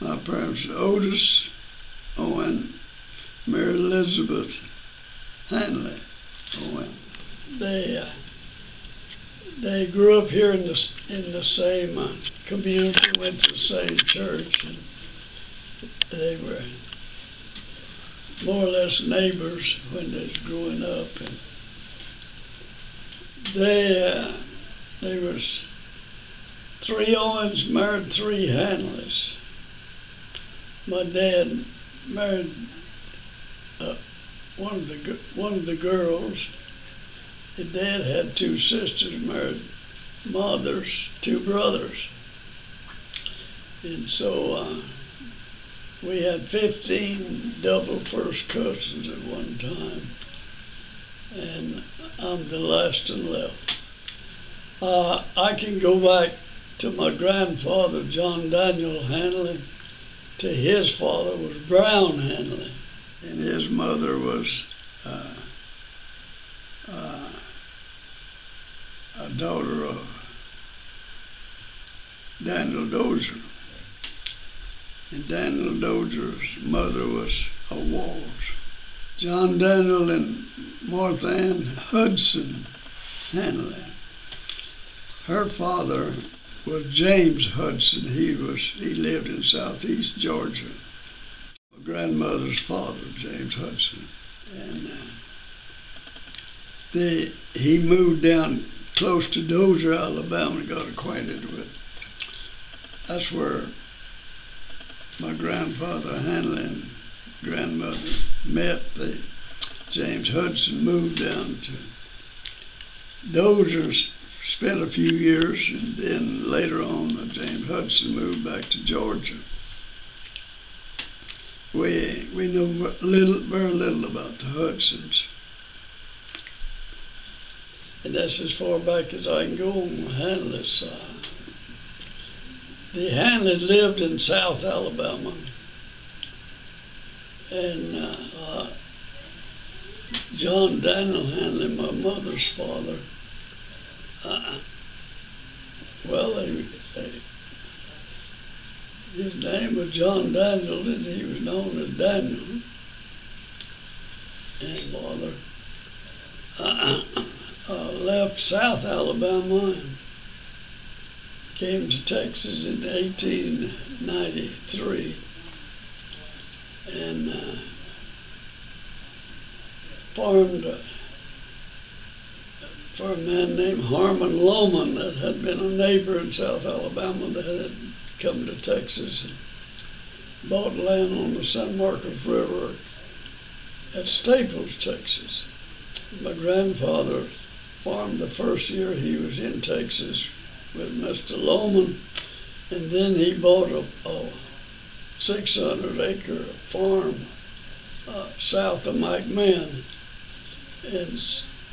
My parents, Otis Owen, Mary Elizabeth Hanley Owen. They uh, they grew up here in the in the same uh, community, went to the same church, and they were more or less neighbors when they was growing up, and they uh, they was three Owens married three Hanleys. My dad married uh, one of the one of the girls. His dad had two sisters married mothers, two brothers, and so uh, we had fifteen double first cousins at one time, and I'm the last and left. Uh, I can go back to my grandfather, John Daniel Hanley. To his father was Brown Hanley, and his mother was uh, uh, a daughter of Daniel Dozier. And Daniel Dozier's mother was a Walls. John Daniel and Martha Ann Hudson Hanley. Her father was James Hudson. He was he lived in southeast Georgia. My grandmother's father, James Hudson, and uh, they he moved down close to Dozier, Alabama, and got acquainted with. That's where my grandfather Hanley and grandmother met. They James Hudson moved down to Dozier spent a few years, and then later on, James Hudson moved back to Georgia. We we know little, very little about the Hudsons, and that's as far back as I can go on the Hanley's side. The Hanleys lived in South Alabama, and uh, uh, John Daniel Hanley, my mother's father. Uh, well, they, they, his name was John Daniel, and he was known as Daniel. And father uh, uh, left South Alabama and came to Texas in 1893. And uh, farmed uh, for a man named Harmon Loman that had been a neighbor in South Alabama that had come to Texas and bought land on the San Marcos River at Staples, Texas. My grandfather farmed the first year he was in Texas with Mr. Loman, and then he bought a, a 600 acre farm uh, south of Mike McMahan and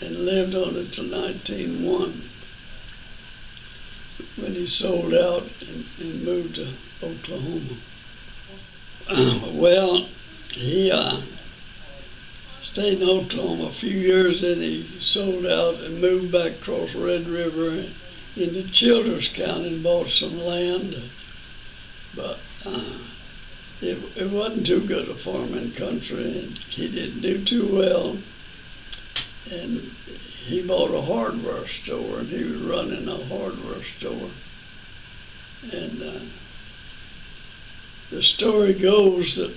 and lived on it till 1901 when he sold out and, and moved to Oklahoma. well, he uh, stayed in Oklahoma a few years, then he sold out and moved back across Red River into Childress County and bought some land. But uh, it, it wasn't too good a farming country, and he didn't do too well and he bought a hardware store and he was running a hardware store. And uh, the story goes that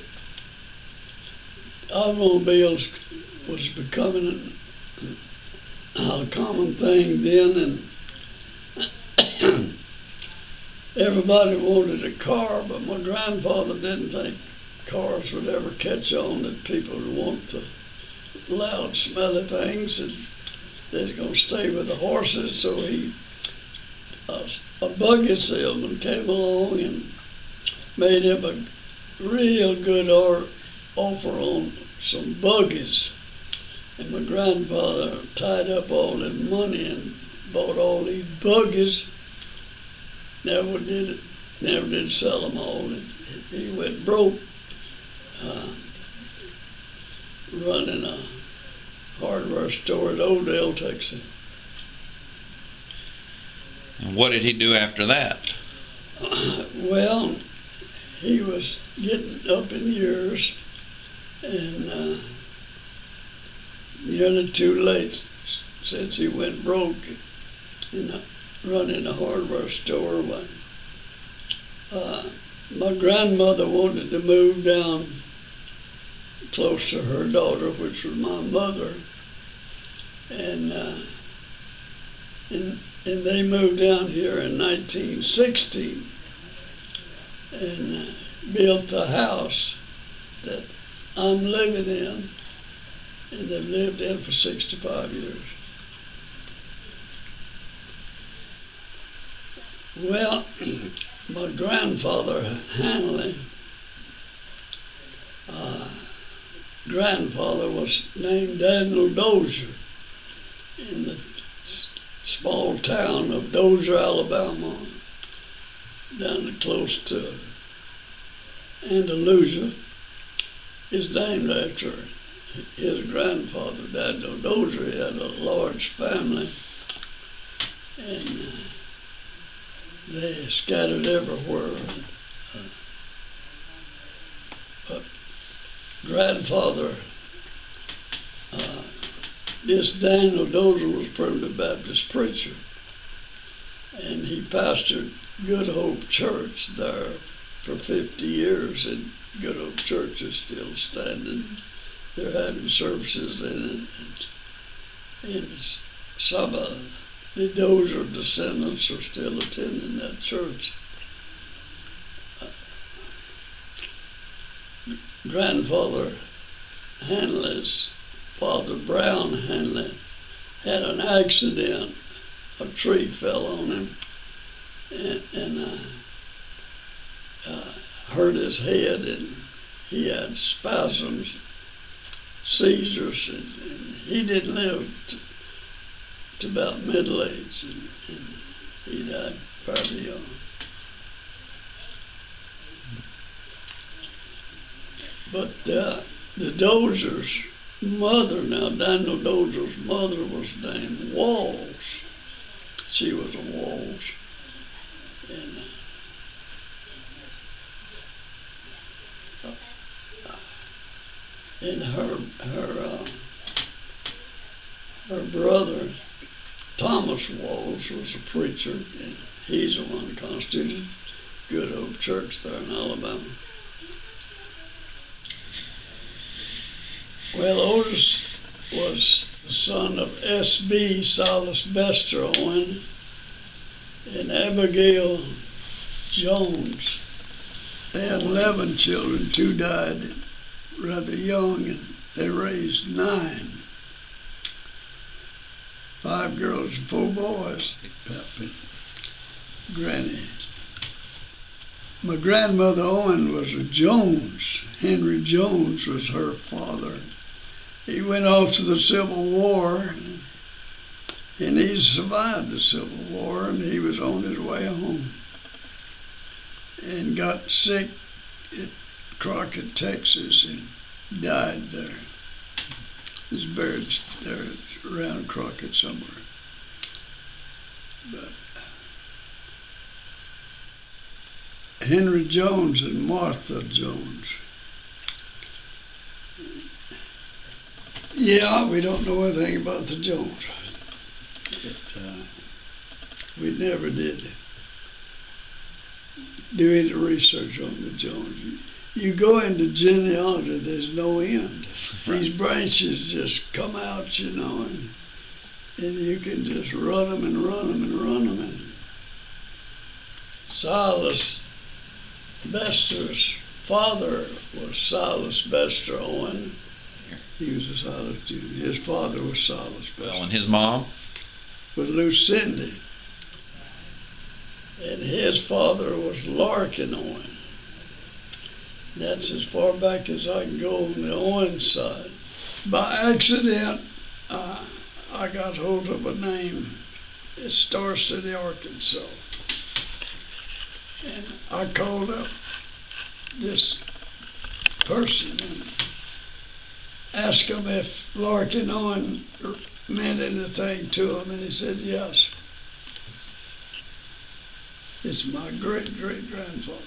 automobiles was becoming a common thing then and everybody wanted a car but my grandfather didn't think cars would ever catch on that people would want the loud, smelly things, and they're going to stay with the horses. So he, uh, a buggy salesman came along and made him a real good or, offer on some buggies. And my grandfather tied up all his money and bought all these buggies. Never did it, never did sell them all. He went broke. Uh, running a hardware store at Odell, Texas. And what did he do after that? well, he was getting up in years and uh, nearly too late since he went broke in a, running a hardware store. But, uh, my grandmother wanted to move down close to her daughter, which was my mother, and uh, and and they moved down here in 1960 and uh, built the house that I'm living in, and they've lived in for 65 years. Well, my grandfather, Hanley, uh, grandfather was named Daniel Dozier in the small town of Dozier, Alabama, down close to Andalusia, is named after his grandfather, Daniel Dozier. He had a large family, and uh, they scattered everywhere. Uh, but grandfather, uh, this Daniel Dozier was Primitive Baptist preacher, and he pastored Good Hope Church there for 50 years, and Good Hope Church is still standing. They're having services in it, and, and some of the Dozier descendants are still attending that church. Grandfather Hanley's father, Brown Hanley, had an accident. A tree fell on him and, and uh, uh, hurt his head, and he had spasms, seizures, and, and he didn't live to, to about middle age, and, and he died fairly young. But uh, the Dozier's mother, now Daniel Dozier's mother was named Walls. She was a Walls. And uh, and her her uh, her brother Thomas Walls was a preacher, and he's the one constituted Good Hope Church there in Alabama. Well, Otis was the son of S.B. Silas Bester Owen and Abigail Jones. They had 11 children. Two died rather young, and they raised nine. Five girls and four boys. Granny. My grandmother Owen was a Jones. Henry Jones was her father. He went off to the Civil War, and he survived the Civil War, and he was on his way home. And got sick at Crockett, Texas, and died there. He's buried there around Crockett somewhere. But Henry Jones and Martha Jones. Yeah, we don't know anything about the Jones. But, uh, we never did do any research on the Jones. You, go into genealogy, there's no end. These branches just come out, you know, and, and you can just run them and run them and run them. And Silas Bester's father was Silas Bester Owen. He was a Silas Jr. His father was Silas. Well, and his mom? Was Lucinda. And his father was Larkin Owen. That's as far back as I can go on the Owen side. By accident, uh, I got hold of a name. It's Star City, Arkansas. And I called up this person and asked him if Larkin Owen meant anything to him, and he said yes. It's my great great grandfather.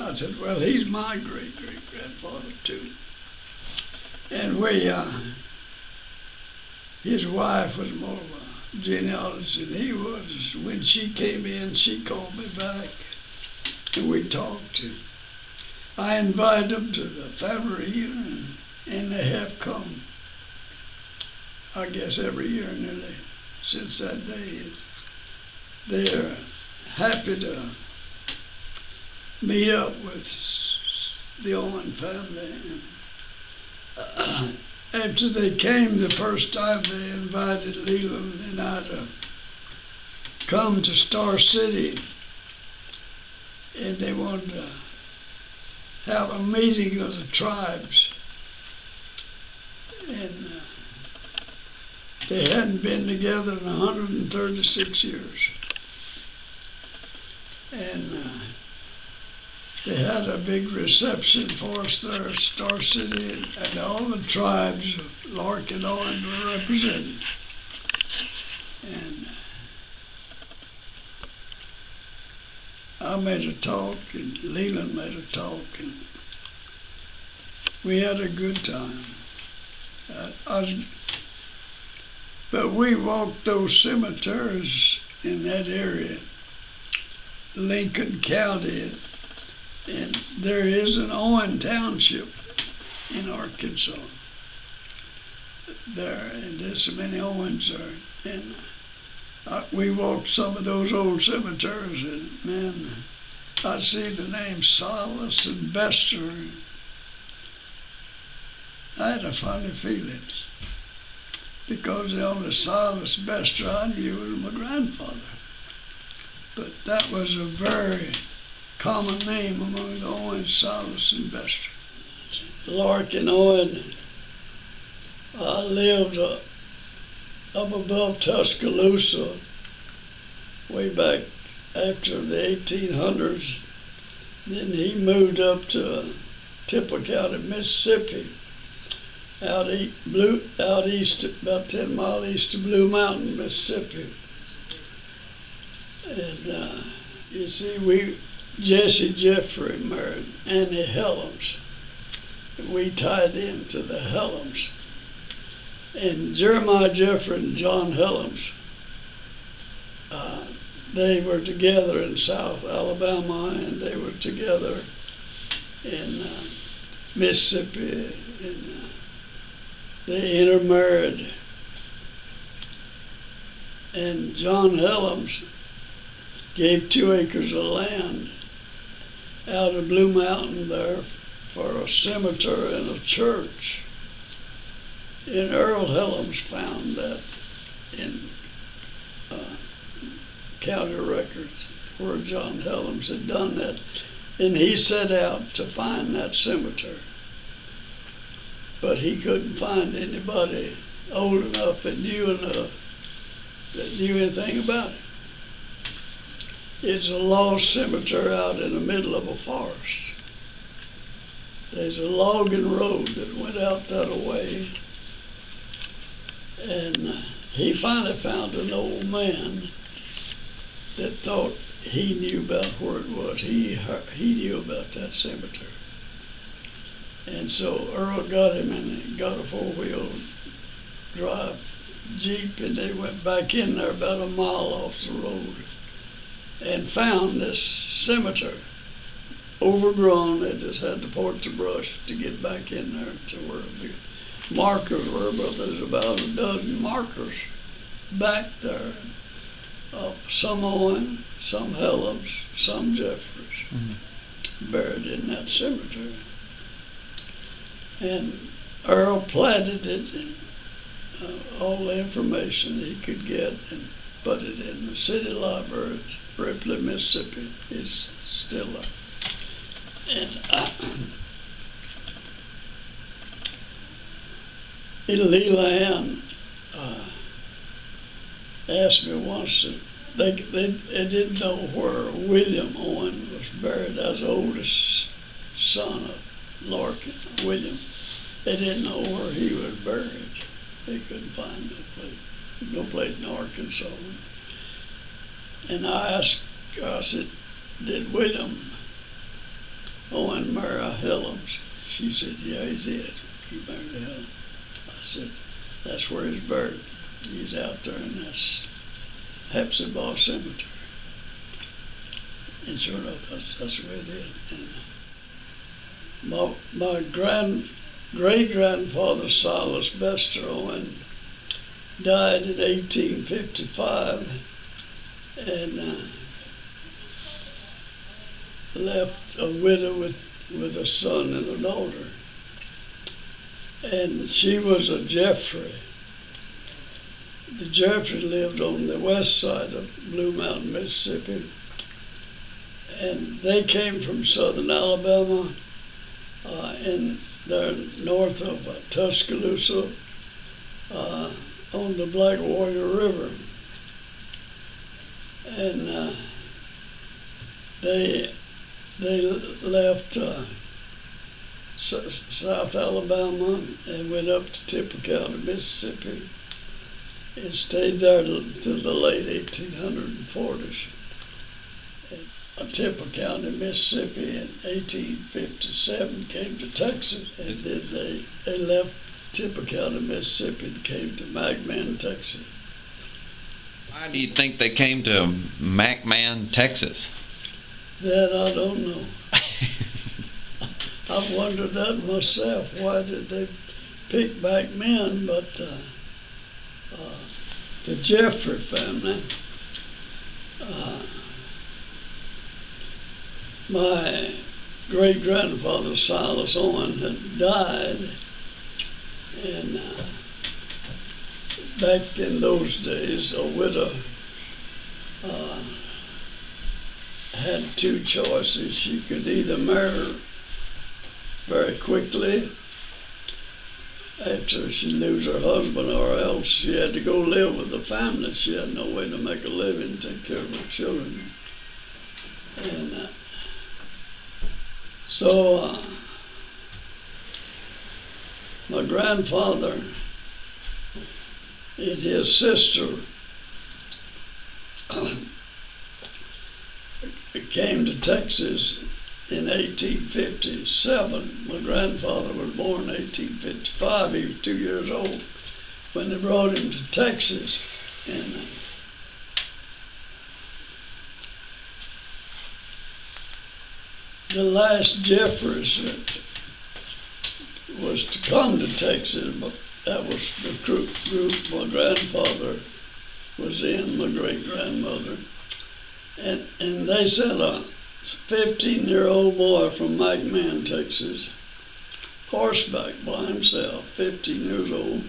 I said, well, he's my great great grandfather too. And we, uh, his wife was more of a genealogist than he was. When she came in, she called me back, and we talked. I invited him to the family reunion, and they have come. I guess every year nearly since that day. They're happy to meet up with the Owen family. And, uh, after they came the first time, they invited Leland and I to come to Star City, and they wanted to have a meeting of the tribes. And uh, they hadn't been together in 136 years. And uh, they had a big reception for us there at Star City, and, and all the tribes of Larkin Owen were represented. And I made a talk, and Leland made a talk, and we had a good time. Uh, I but we walked those cemeteries in that area, Lincoln County, and there is an Owen Township in Arkansas. There, and there's so many Owens there. And uh, we walked some of those old cemeteries, and man, I see the names Silas and Bester. I had a funny feeling because the only Silas Bester I knew was my grandfather. But that was a very common name among the Owens, Silas, and Bester. Larkin Owen uh, lived uh, up above Tuscaloosa way back after the 1800s. Then he moved up to Tippah County, Mississippi, out, east, Blue, out east, about 10 miles east of Blue Mountain, Mississippi. And uh, you see, we Jesse Jeffrey married Annie Helms. We tied into the Helms. And Jeremiah Jeffrey and John Helms, uh, they were together in South Alabama and they were together in uh, Mississippi. And, uh, they intermarried. And John Helms gave two acres of land out of Blue Mountain there for a cemetery and a church. And Earl Helms found that in uh, county records where John Helms had done that. And he set out to find that cemetery. But he couldn't find anybody old enough and knew enough that knew anything about it. It's a lost cemetery out in the middle of a forest. There's a logging road that went out that way. And he finally found an old man that thought he knew about where it was. He, he knew about that cemetery. And so Earl got him and got a four-wheel drive Jeep and they went back in there about a mile off the road and found this cemetery overgrown. They just had to port the brush to get back in there to where the markers were, but there's about a dozen markers back there. Uh, some Owen, some Helms, some Jeffries, mm-hmm. buried in that cemetery. And Earl planted it, and, uh, all the information he could get, and put it in the city library Ripley, Mississippi is still up. And uh, Leland uh, asked me once if they, they, they didn't know where William Owen was buried as the oldest son of Larkin, William. They didn't know where he was buried. They couldn't find no place, no place in Arkansas. And I asked, I said, did William Owen marry Helens. She said, yeah, he did. He married Helen. I said, that's where he's buried. He's out there, and that's Hepzibah Cemetery. And sure enough, that's, that's where is. And my, my grand, great grandfather, Silas Bester Owen, died in 1855 and uh, left a widow with, with a son and a daughter. And she was a Jeffrey. The Jeffrey lived on the west side of Blue Mountain, Mississippi. And they came from southern Alabama uh, and north of Tuscaloosa uh, on the Black Warrior River. And uh, they they left uh, South Alabama and went up to Tippah County, Mississippi, and stayed there till the late 1840s. Uh, County, Mississippi, in 1857 came to Texas, and then they they left Tippah County, Mississippi, and came to McMahan, Texas. Why do you think they came to McMahan, Texas? That I don't know. I've wondered that myself. Why did they pick men? But uh, uh, the Jeffrey family, uh, my great grandfather Silas Owen had died, and uh, back in those days, a widow. Uh, had two choices. She could either marry very quickly after she lose her husband, or else she had to go live with the family. She had no way to make a living, take care of her children. And uh, so uh, my grandfather and his sister came to Texas in 1857. My grandfather was born in 1855. He was two years old when they brought him to Texas. And uh, the last Jeffries was to come to Texas, but that was the group, group my grandfather was in, my great grandmother. And, and they sent a 15 year old boy from McMahan, Texas, horseback by himself, 15 years old,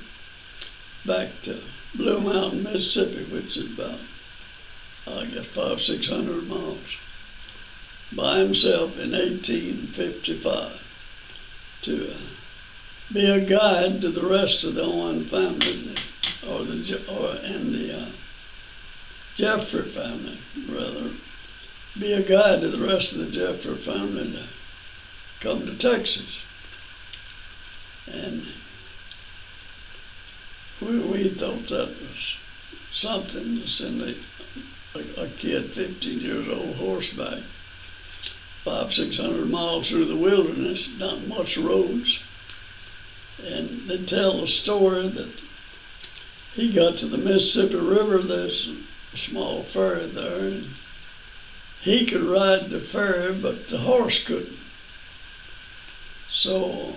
back to Blue Mountain, Mississippi, which is about, I guess, five, six hundred miles, by himself in 1855 to uh, be a guide to the rest of the Owen family, or the or and the uh, Jeffrey family, rather, be a guide to the rest of the Jeffrey family to come to Texas. And we, we thought that was something to send a, a, a kid, 15 years old, horseback, five, six hundred miles through the wilderness, not much roads. And they tell the story that he got to the Mississippi River, there's a small ferry there, and he could ride the ferry, but the horse couldn't. So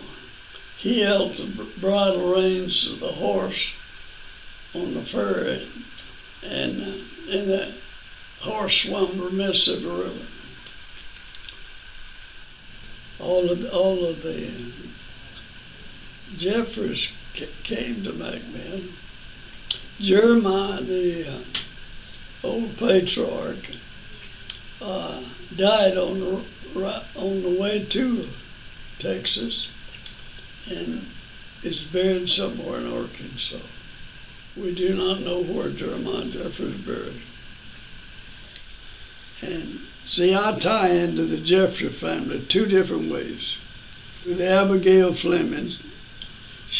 he held the bridle reins of the horse on the ferry, and, uh, and the horse swam the Mississippi River. All of all of the Jeffries ca- came to McMahan. Jeremiah, the uh, old patriarch, uh, died on the ri- on the way to Texas, and is buried somewhere in Arkansas. We do not know where Jeremiah Jeffers is buried. And see, I tie into the Jeffrey family two different ways. With Abigail Fleming,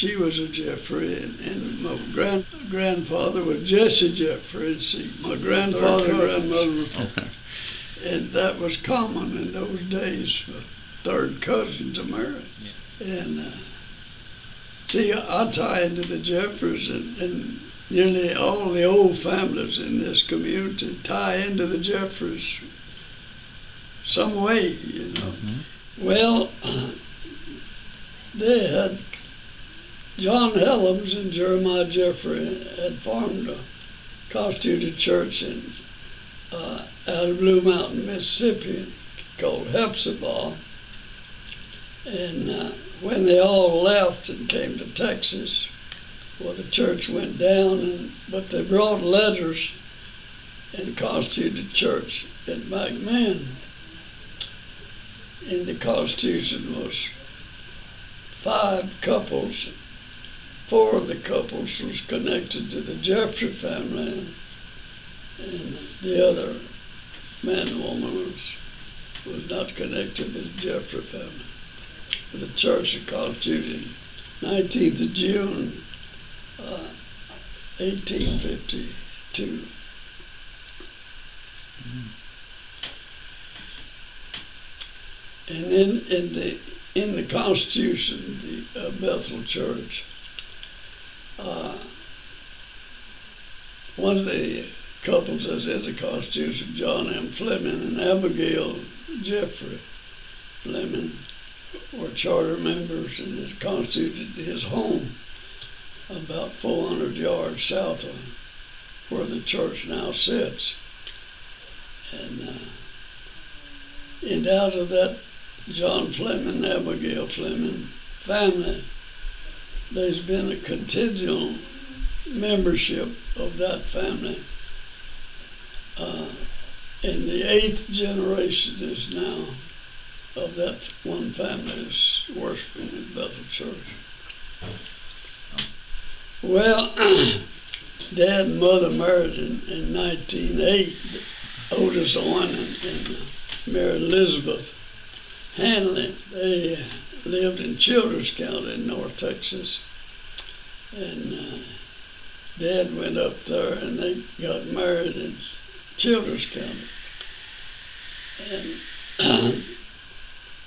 she was a Jeffrey, and, and my grand grandfather was Jesse Jeffrey. And see, my grandfather and grandmother, were- and that was common in those days for third cousin to marry. And, uh, see, I tie into the Jeffers and, and nearly all the old families in this community tie into the Jeffers some way, you know. Well, they had John Helms and Jeremiah Jeffrey had formed a constituted church in uh, out of Blue Mountain, Mississippi, called Hepzibah. And uh, when they all left and came to Texas, well, the church went down, and but they brought letters and constituted church at McMahan. And the Constitution was five couples. Four of the couples was connected to the Jeffrey family, and the other man and woman was was not connected to the Jeffrey family. The church was constituted 19th of June, uh, 1852. And then in the in the Constitution, the uh, Bethel Church, uh, one of the couples that's in the Constitution, John M. Fleming and Abigail Jeffrey Fleming, were charter members and it constituted his home about 400 yards south of where the church now sits. And, uh, and out of that John Fleming, Abigail Fleming family, there's been a continual membership of that family. Uh, and the eighth generation is now of that one family is worshiping in Bethel Church. Well, Dad and Mother married in, in 1908, Otis Owen and, and uh, Mary Elizabeth Hanley. They lived in Childress County in North Texas. And uh, Dad went up there and they got married in Childress County. And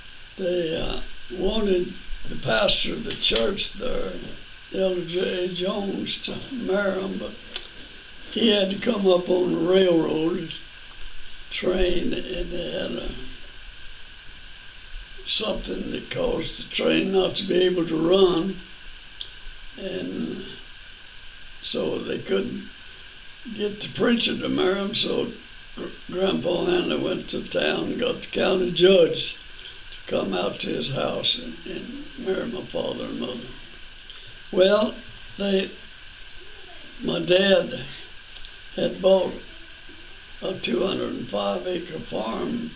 they uh, wanted the pastor of the church there, Elder J. Jones, to marry him, but he had to come up on the railroad train, and they had a, something that caused the train not to be able to run, and so they couldn't get the preacher to marry him, so Grandpa Hanley went to town and got the county judge to come out to his house and, and marry my father and mother. Well, they, my dad had bought a 205 acre farm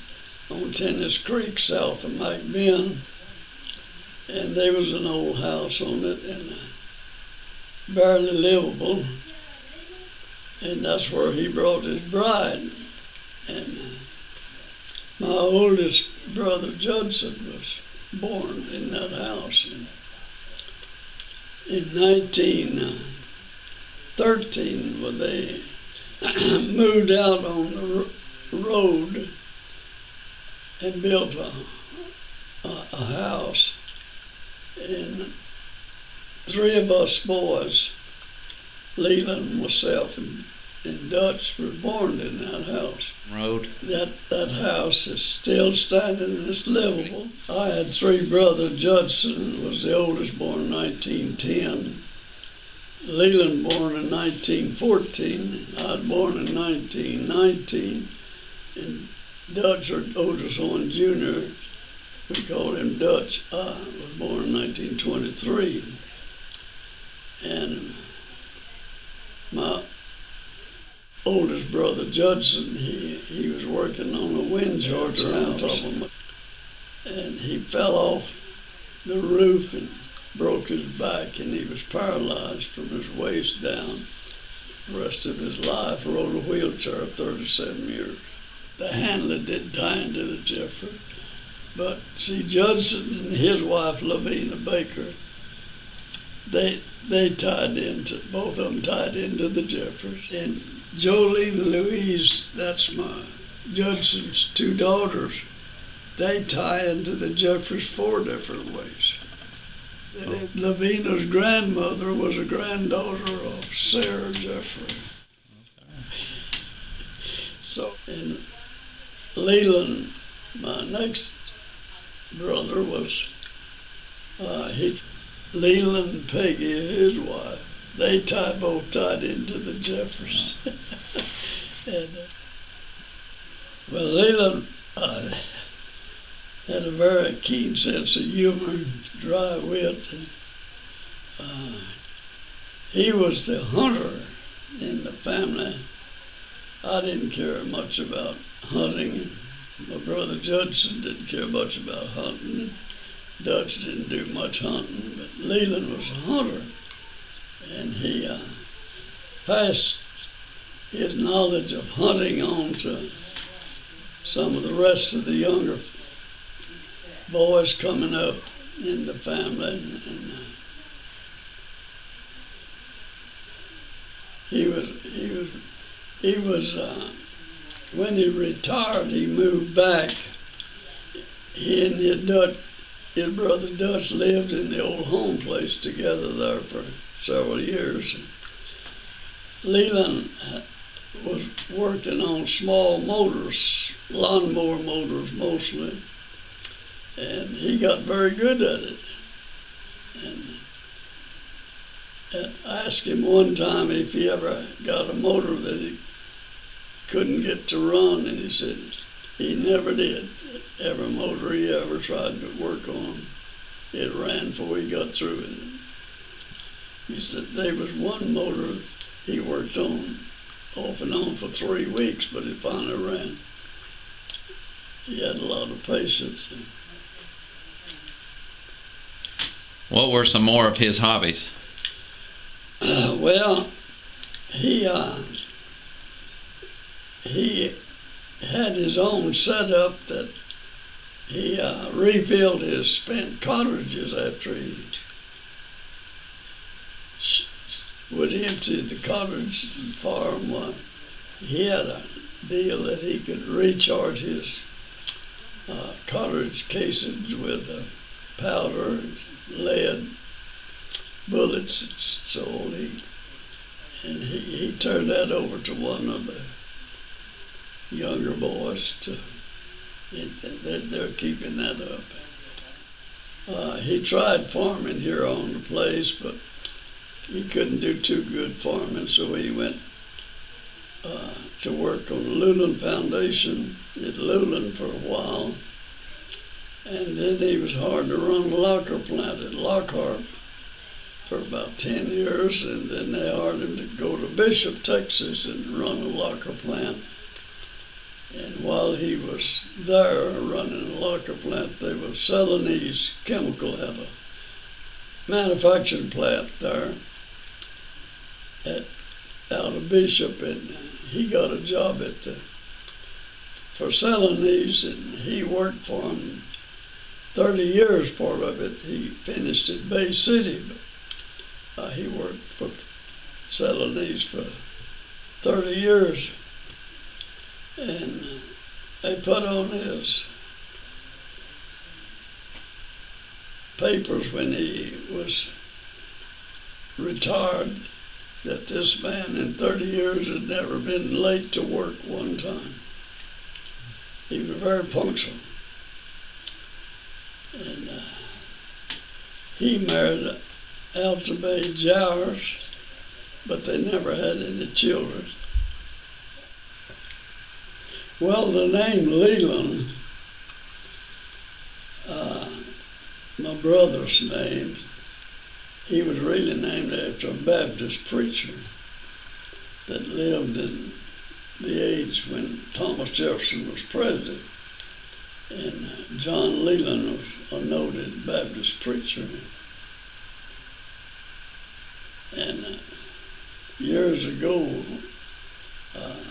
on Tennis Creek south of McBean, and there was an old house on it and barely livable, and that's where he brought his bride. And uh, my oldest brother Judson was born in that house in, in 1913 uh, when they moved out on the road and built a, a, a house. And three of us boys, Leland, myself, and, and Dutch, were born in that house. Road. That that house is still standing and it's livable. I had three brothers. Judson was the oldest, born in 1910. Leland born in 1914. I was born in 1919. And Dutch, or Otis Jr., we called him Dutch, I was born in 1923. And my oldest brother Judson, he, he was working on a wind top of him. And he fell off the roof and broke his back, and he was paralyzed from his waist down. The rest of his life, rode a wheelchair 37 years. The handler did tie into the Jeffrey. But see, Judson and his wife, Lavina Baker, they they tied into both of them tied into the Jeffers. And Jolene and Louise, that's my Judson's two daughters. they tie into the Jeffries four different ways. Oh. Lavina's grandmother was a granddaughter of Sarah Jeffrey. So, and Leland, my next brother was, uh, he, Leland Peggy, his wife, they tied, both tied into the Jeffers. and, uh, well, Leland, uh, had a very keen sense of humor, dry wit. And, uh, he was the hunter in the family. I didn't care much about hunting. My brother Judson didn't care much about hunting. Dutch didn't do much hunting, but Leland was a hunter, and he uh, passed his knowledge of hunting on to some of the rest of the younger boys coming up in the family, and, and uh, he was he was he was uh, when he retired, he moved back. He and Dutch, his brother Dutch lived in the old home place together there for several years. Leland was working on small motors, lawnmower motors mostly, and he got very good at it. And I asked him one time if he ever got a motor that he couldn't get to run, and he said he never did. Every motor he ever tried to work on, it ran before he got through it. He said there was one motor he worked on off and on for three weeks, but it finally ran. He had a lot of patience. What were some more of his hobbies? Uh, well, he uh, he had his own setup that he uh, refilled his spent cartridges after he would empty the cartridge farm. He had a deal that he could recharge his uh, casings with uh, powder, lead, bullets. So he and he, he turned that over to one of the younger boys to they're, keeping that up. Uh, he tried farming here on the place, but he couldn't do too good farming, so he went uh, to work on the Luling Foundation at Luling for a while. And then he was hired to run the locker plant at Lockhart for about 10 years, and then they hired him to go to Bishop, Texas and run a locker plant. And while he was there running a locker plant, they were Celanese Chemical had a manufacturing plant there at out of Bishop, and he got a job at the for Celanese, and he worked for him 30 years. Part of it he finished at Bay City, but uh, he worked for Celanese for 30 years, and they put on his papers when he was retired that this man in 30 years had never been late to work one time. He was very punctual. And uh, he married Altabay Jowers, but they never had any children. Well, the name Leland, uh, my brother's name, he was really named after a Baptist preacher that lived in the age when Thomas Jefferson was president. And John Leland was a noted Baptist preacher. And uh, years ago, uh,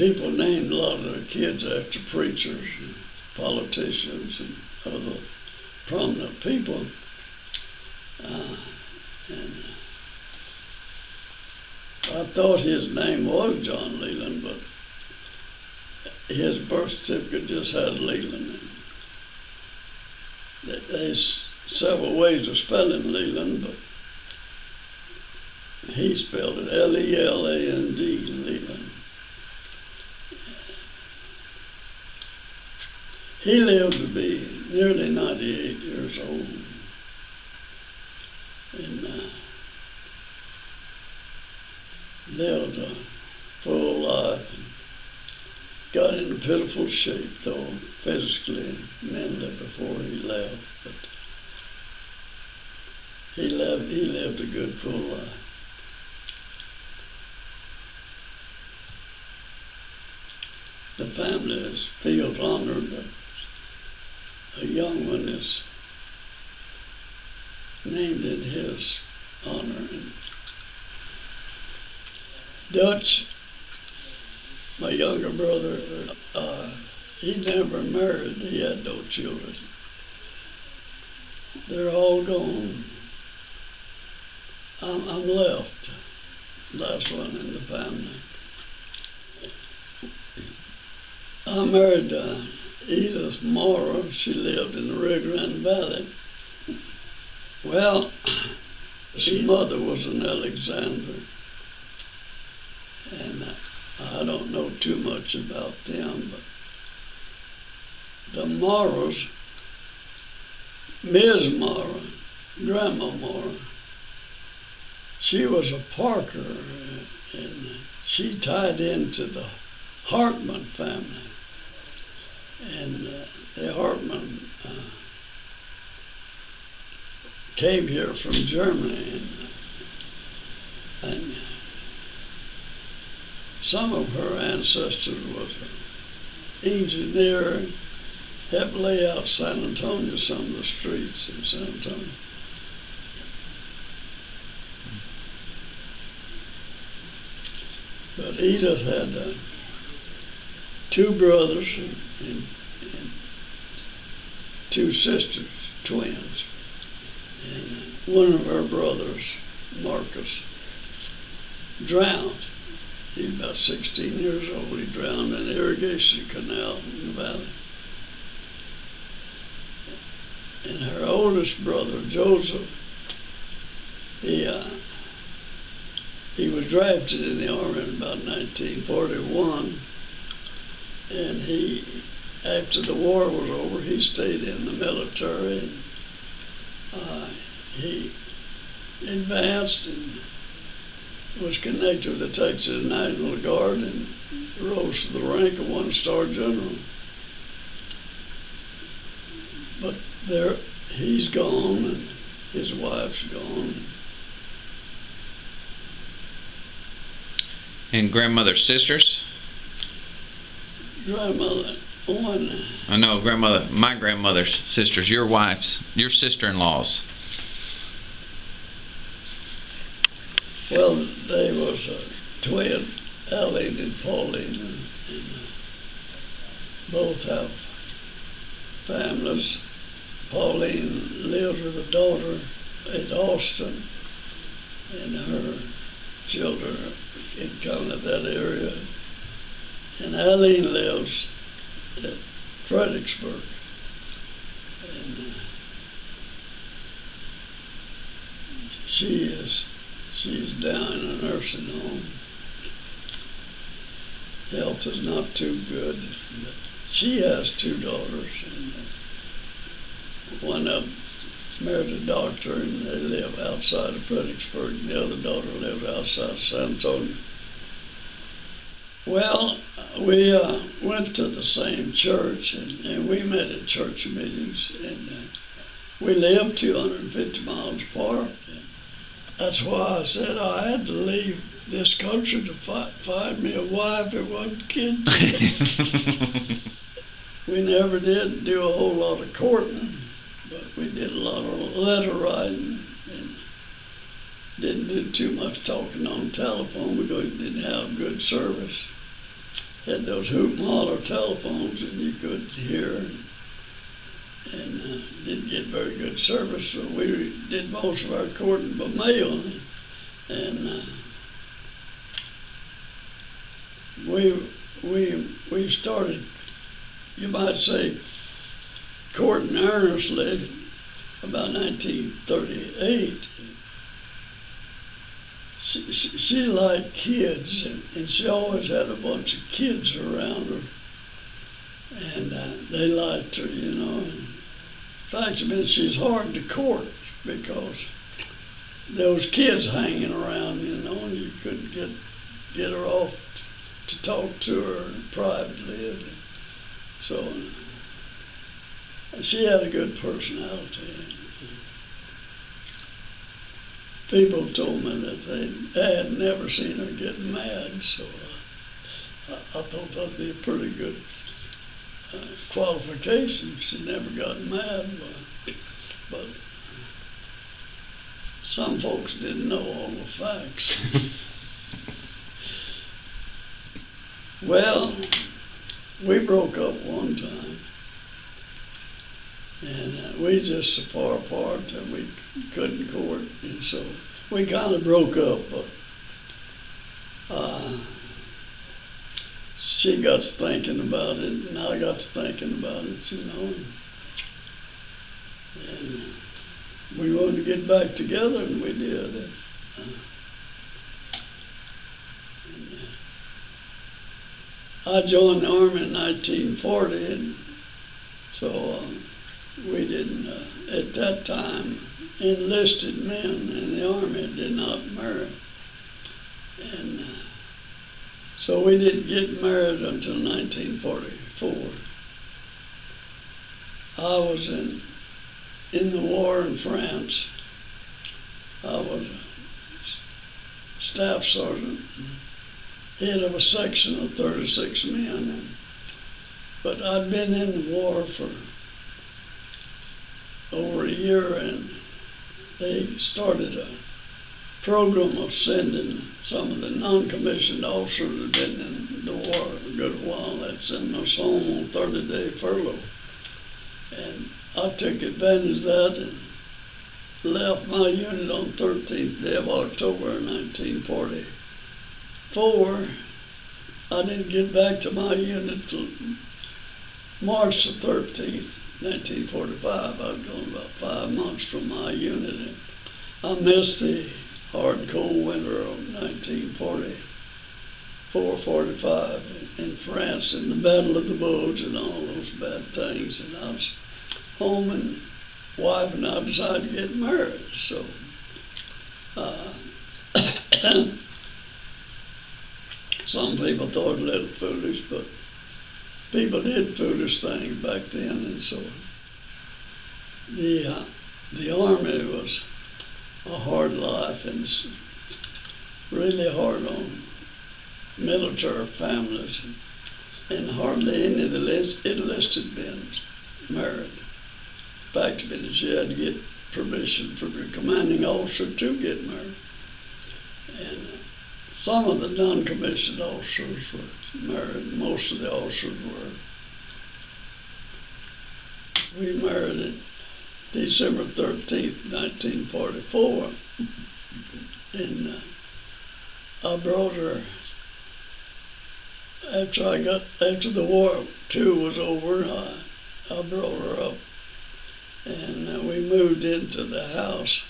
people named a lot of their kids after preachers and politicians and other prominent people. Uh, and I thought his name was John Leland, but his birth certificate just had Leland. There's several ways of spelling Leland, but he spelled it L-E-L-A-N-D, Leland. He lived to be nearly 98 years old. And uh, lived a full life got in a pitiful shape, though, physically, mentally, before he left. But he lived, he lived a good full life. The family is, feels honored that a young one is named in his honor. And Dutch, my younger brother, uh, he never married. He had no children. They're all gone. I'm, I'm left, last one in the family. I married uh, Edith Morrow. She lived in the Rio Grande Valley. Well, her mother was an Alexander, and uh, I don't know too much about them, but the Morrows, Ms. Morrow, Grandma Morrow, she was a Parker, and she tied into the Hartman family. And uh, the Hartman uh, came here from Germany, and, and some of her ancestors was an engineer, helped lay out San Antonio, some of the streets in San Antonio. But Edith had uh, two brothers and, and, and two sisters, twins. And one of her brothers, Marcus, drowned. He was about 16 years old. He drowned in an irrigation canal in the valley. And her oldest brother, Joseph, he, uh, he was drafted in the army in about 1941 and he, after the war was over, he stayed in the military. And, uh, he advanced and was connected with the Texas National Guard and rose to the rank of one star general. But there, he's gone, and his wife's gone. And grandmother's sisters? Grandmother, one. I know grandmother, my grandmother's sisters, your wife's, your sister-in-law's. Well, they was a twin, Eileen and Pauline, and, and uh, both have families. Pauline lives with a daughter in Austin, and her children in kind of that area. And Eileen lives at Fredericksburg. And uh, she is she's down in a nursing home. Health is not too good. But she has two daughters, and uh, one of them married a doctor, and they live outside of Fredericksburg. The other daughter lives outside of San Antonio. Well, we uh, went to the same church, and, and we met at church meetings, and uh, we lived 250 miles apart. And that's why I said I had to leave this country to fi- find me a wife that wasn't kidding. we never did do a whole lot of courting, but we did a lot of letter writing and didn't do too much talking on telephone because we didn't have good service. Had those hoop holler telephones and you could hear and, and uh, didn't get very good service, so we did most of our courting by mail. And uh, we we, we started, you might say, courting earnestly about nineteen thirty-eight. She, she, liked kids, and, and she always had a bunch of kids around her. And uh, they liked her, you know. And fact of it is, she's hard to court because there was kids hanging around, you know, and you couldn't get get her off to talk to her privately. and So uh, she had a good personality. People told me that they, they had never seen her get mad, so I, I thought that'd be a pretty good uh, qualification. She never got mad, but, but some folks didn't know all the facts. well, we broke up one time, and uh, we just so far apart that we couldn't court, and so we kind of broke up. But, uh, she got to thinking about it, and I got to thinking about it, you know. And we wanted to get back together, and we did. And, uh, uh, I joined the army in 1940, and so um, we didn't, uh, at that time, enlisted men in the army did not marry. And uh, so we didn't get married until 1944. I was in in the war in France. I was a staff sergeant, head of a section of 36 men. But I'd been in the war for over a year, and they started a program of sending some of the non-commissioned officers that had been in the war a good while, they'd send us home on 30-day furlough. And I took advantage of that and left my unit on 13th day of October 1944. I didn't get back to my unit till March the 13th, 1945. I was gone about five months from my unit. And I missed the hard, cold winter of 1944, 45 in France and the Battle of the Bulge and all those bad things. And I was home and wife and I decided to get married. So, uh, some people thought it a little foolish, but people did foolish things back then, and so the uh, the army was a hard life and really hard on military families, and hardly any of the enlist- enlisted men married. In Fact is, you had to get permission from your commanding officer to get married. Some of the non-commissioned officers were married, most of the officers were. We married it December thirteenth, nineteen forty-four. And uh, I brought her, after I got, after the war two was over, I, I brought her up. And uh, we moved into the house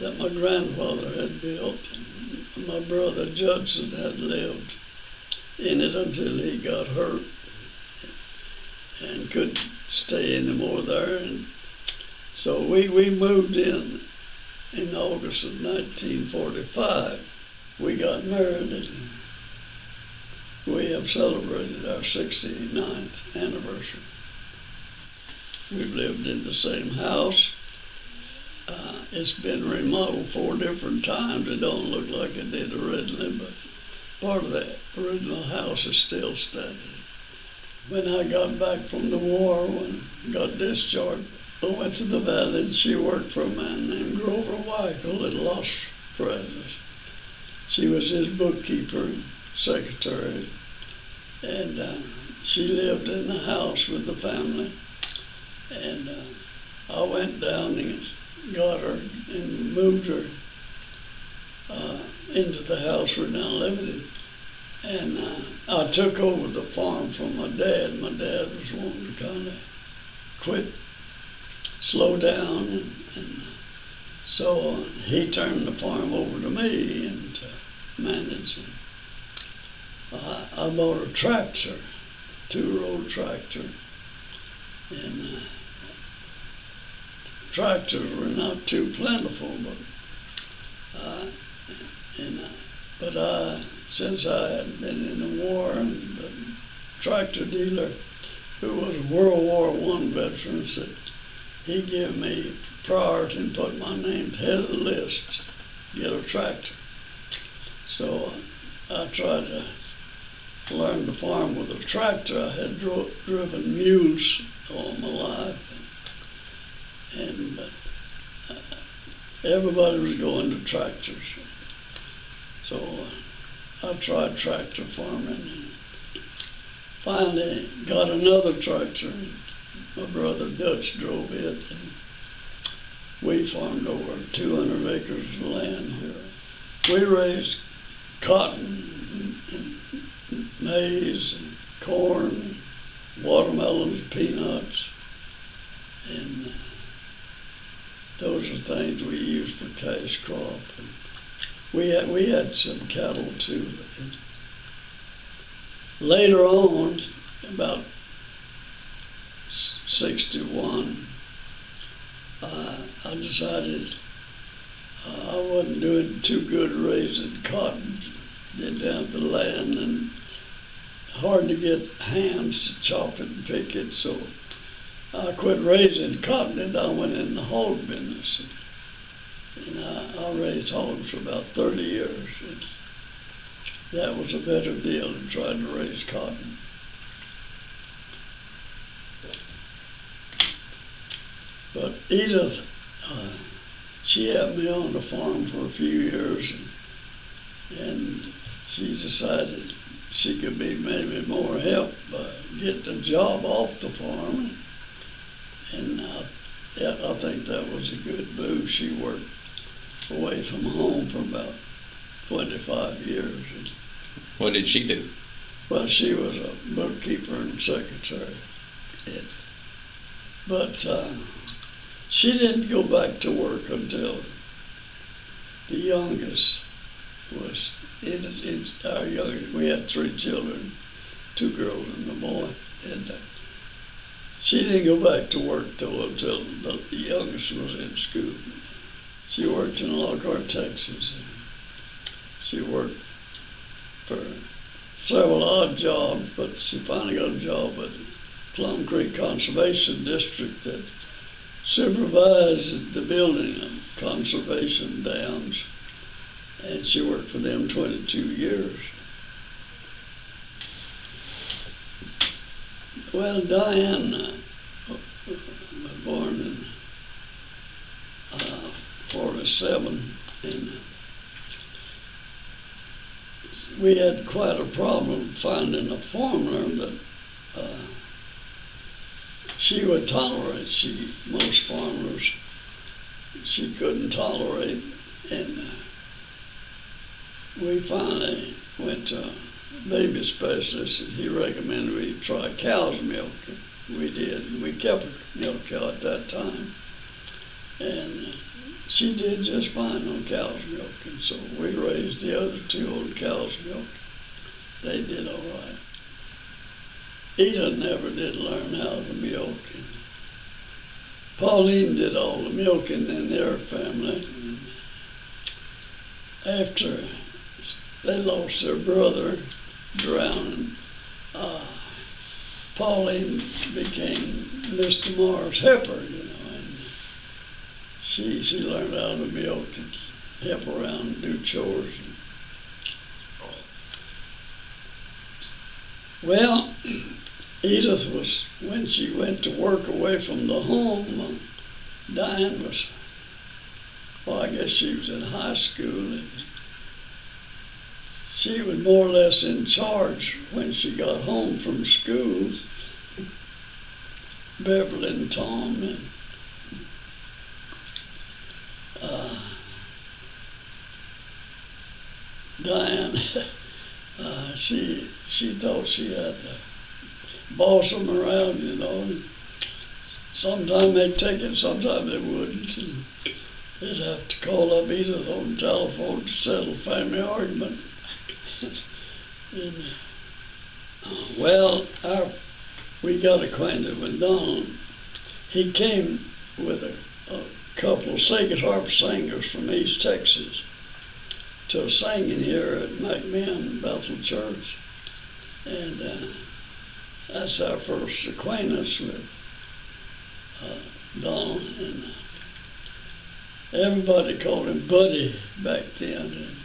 that my grandfather had built. My brother Judson had lived in it until he got hurt and couldn't stay anymore there. And so we, we moved in in August of 1945. We got married and we have celebrated our 69th anniversary. We've lived in the same house. Uh, it's been remodeled four different times. It don't look like it did originally, but part of that original house is still standing. When I got back from the war, when I got discharged, I went to the valley and she worked for a man named Grover Weichel at Los Fresnos. She was his bookkeeper and secretary, and uh, she lived in the house with the family. And uh, I went down and got her and moved her uh, into the house we're now living in. And uh, I took over the farm from my dad. My dad was wanting to kind of quit, slow down, and, and so on. he turned the farm over to me and to manage it. I, I bought a tractor, two-row tractor, and uh, tractors were not too plentiful, but uh, and uh, but I, since I had been in the war, and the tractor dealer, who was a World War One veteran, said he gave me priority and put my name to head of the list, get a tractor. So uh, I tried to learn to farm with a tractor. I had dro- driven mules all my life, and, uh, everybody was going to tractors. So I tried tractor farming and finally got another tractor. My brother Dutch drove it and we farmed over 200 acres of land here. We raised cotton and, maize and corn, watermelons, peanuts, and those are things we used for cash crop. And we had we had some cattle too. And later on, about '61, uh, I decided I wasn't doing too good raising cotton. Didn't have the land and hard to get hands to chop it and pick it, so I quit raising cotton and I went in the hog business. And I, I raised hogs for about 30 years. And that was a better deal than trying to raise cotton. But Edith, uh, she had me on the farm for a few years, and, and she decided she could be maybe more help get the job off the farm. And uh, yeah, I think that was a good move. She worked away from home for about 25 years. And, What did she do? well, she was a bookkeeper and secretary. And, but uh, she didn't go back to work until the youngest was in, in our youngest. We had three children, two girls and a boy, and uh, she didn't go back to work though until the, youngest was in school. She worked in Lockhart, Texas. She worked for several odd jobs, but she finally got a job at Plum Creek Conservation District that supervised the building of conservation dams, and she worked for them 22 years. Well, Diane was born in uh, 47, and we had quite a problem finding a formula that uh, she would tolerate. She most farmers she couldn't tolerate, and uh, we finally went to baby specialist, and he recommended we try cow's milk. We did. We kept a milk cow at that time, and she did just fine on cow's milk, and so we raised the other two on cow's milk. They did all right. Eda never did learn how to milk. Pauline did all the milking in their family. After they lost their brother drowning, uh, Pauline became Mr. Morris' helper, you know, and she she learned how to milk and help around and do chores. Well, Edith was when she went to work away from the home. Uh, Diane was, well, I guess she was in high school, and she was more or less in charge when she got home from school. Beverly and Tom and uh, Diane uh, she she thought she had to boss them around, you know. Sometimes they'd take it, sometimes they wouldn't. And they'd have to call up Edith on the telephone to settle family argument. And, uh, well, our, we got acquainted with Don. He came with a, a couple of singing harp singers from East Texas to singing here at McMahan Bethel Church. And uh, that's our first acquaintance with uh, Donald. And uh, everybody called him Buddy back then.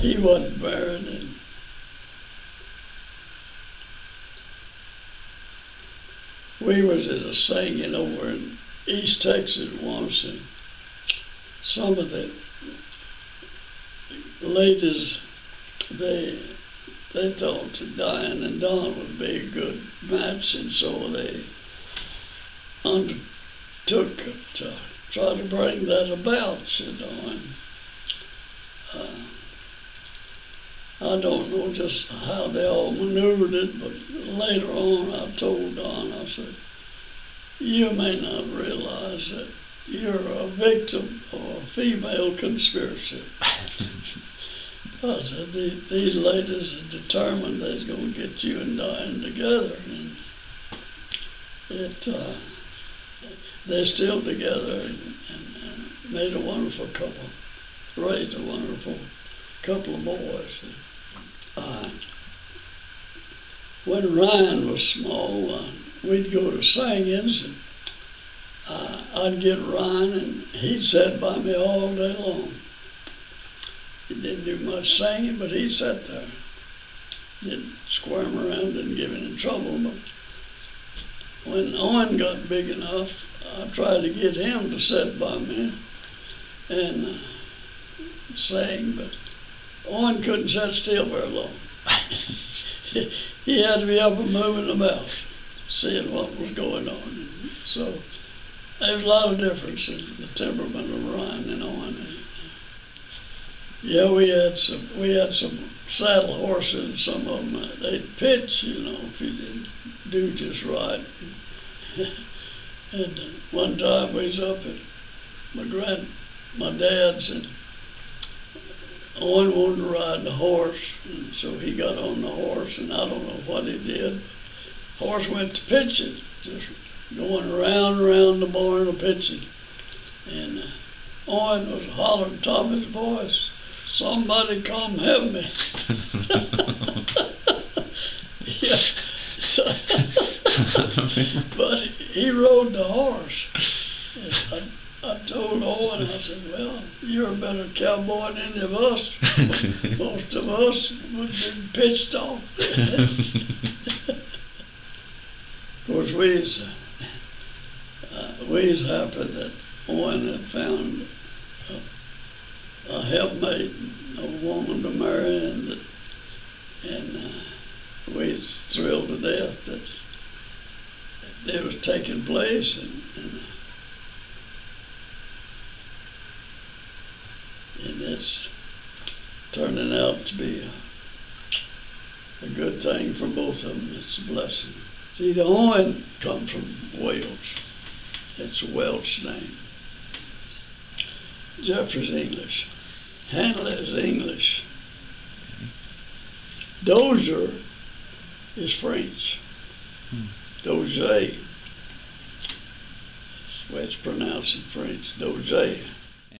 He wasn't married. And we was at a singing over in East Texas once, and some of the ladies, they they thought that Diane and Don would be a good match, and so they undertook to try to bring that about, you know. And, I don't know just how they all maneuvered it, but later on I told Don, I said, you may not realize that you're a victim of a female conspiracy. I said, these, these ladies are determined they's going to get you and Diane together. And it, uh, they're still together and, and, and made a wonderful couple, raised a wonderful couple of boys. Uh, when Ryan was small, uh, we'd go to singings and uh, I'd get Ryan and he'd sit by me all day long. He didn't do much singing, but he sat there. Didn't squirm around, didn't give any trouble. But when Owen got big enough, I tried to get him to sit by me and uh, sing, but Owen couldn't sit still very long. he had to be up and moving about, seeing what was going on. So there's a lot of difference in the temperament of Ryan and Owen. Yeah, we had some we had some saddle horses. Some of them uh, they'd pitch, you know, if you didn't do just right. and uh, one time we was up at my grand my dad's and Owen wanted to ride the horse, and so he got on the horse, and I don't know what he did. Horse went to pitching, just going around and around the barn of pitching. And uh, Owen was hollering top of his voice, somebody come help me. yeah. but he rode the horse. I, told Owen, I said, well, you're a better cowboy than any of us. Most of us would have been pitched off. of course, we was, uh, we was happy that Owen had found a, a helpmate, a woman to marry, and and uh, we was thrilled to death that it was taking place, and, and, and it's turning out to be a, a good thing for both of them. It's a blessing. See, the Owen come from Wales. It's a Welsh name. Jeffrey's English. Hanley is English. Dozier is French. Hmm. Dozier. That's the way it's pronounced in French. Dozier.